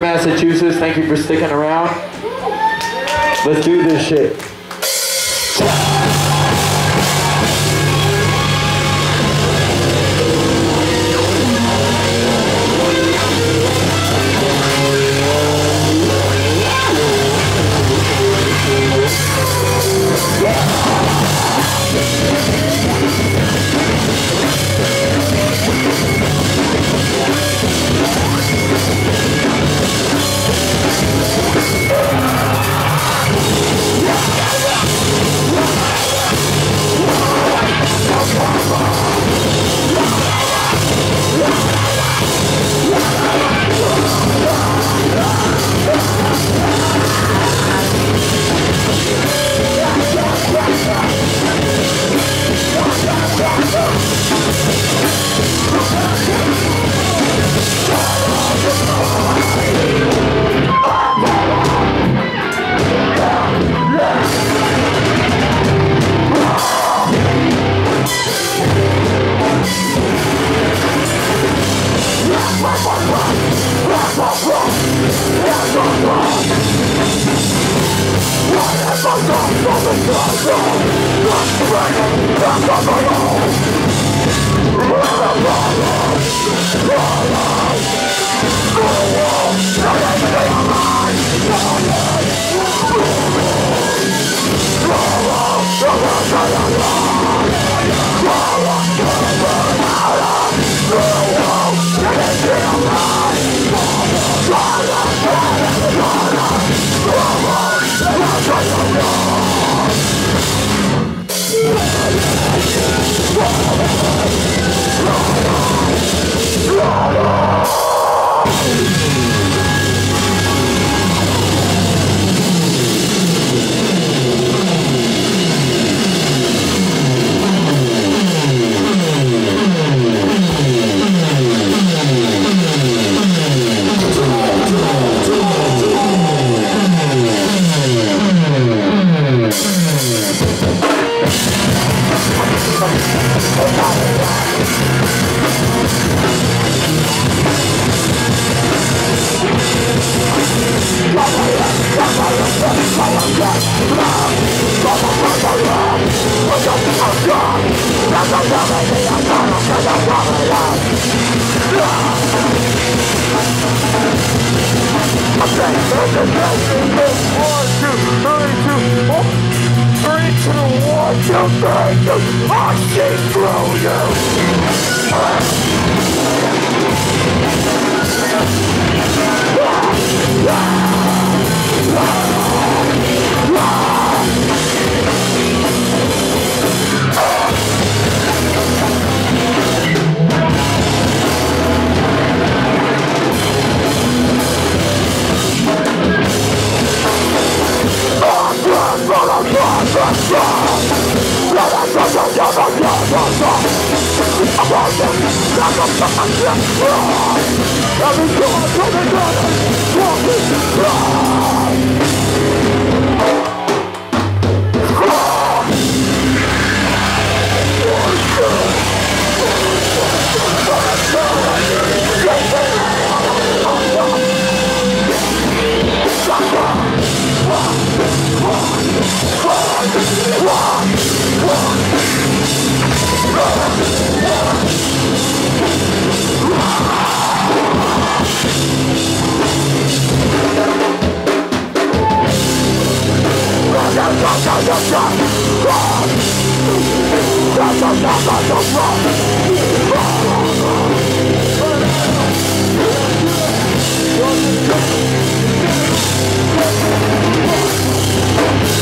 Massachusetts, thank you for sticking around. Let's do this shit. Run! One, one, one, one. Let's go.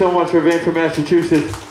So much for being from Massachusetts.